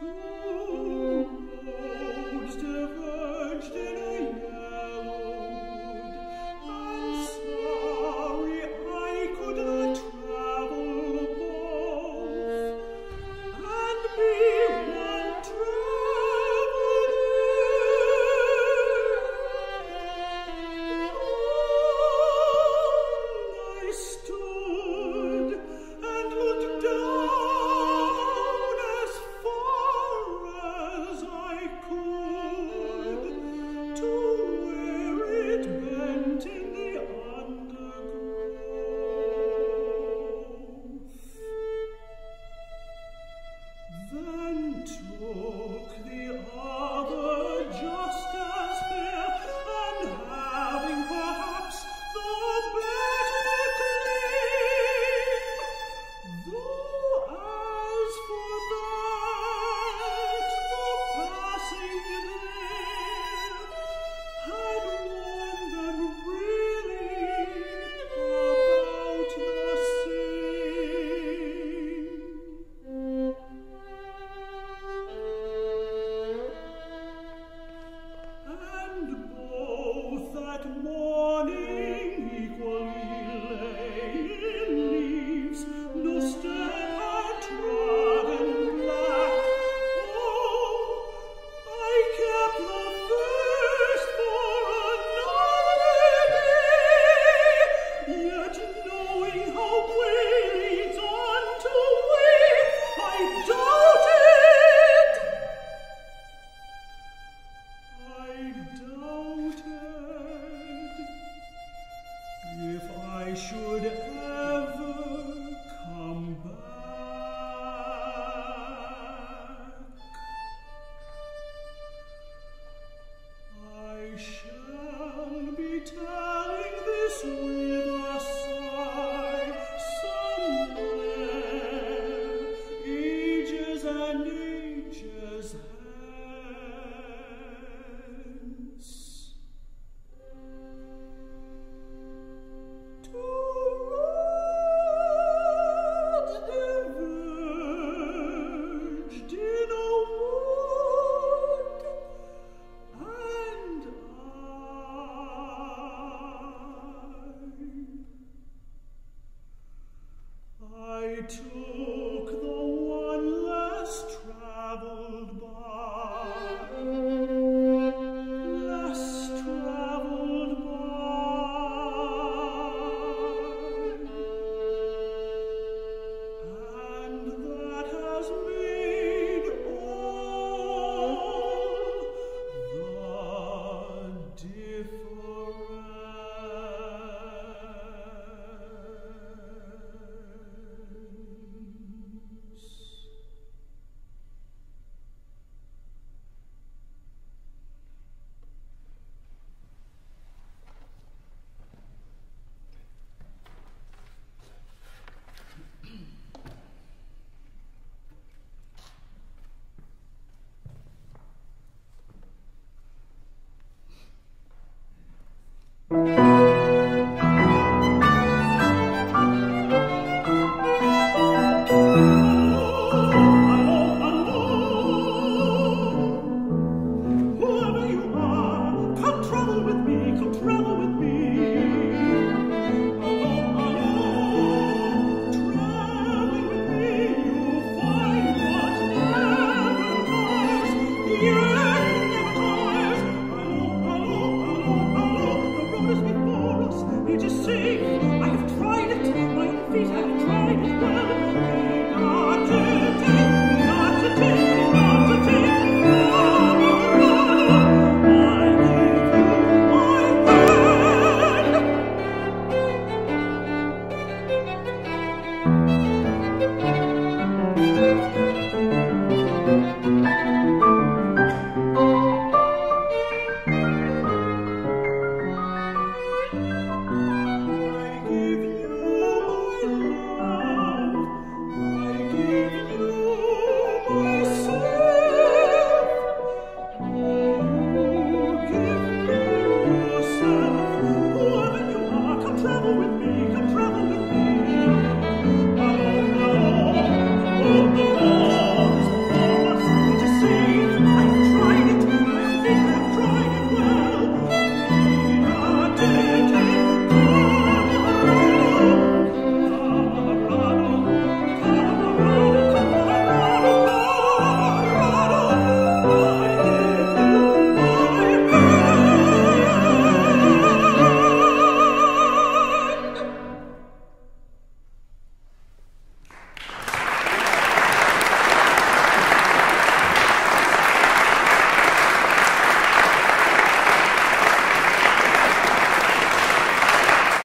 to Bye.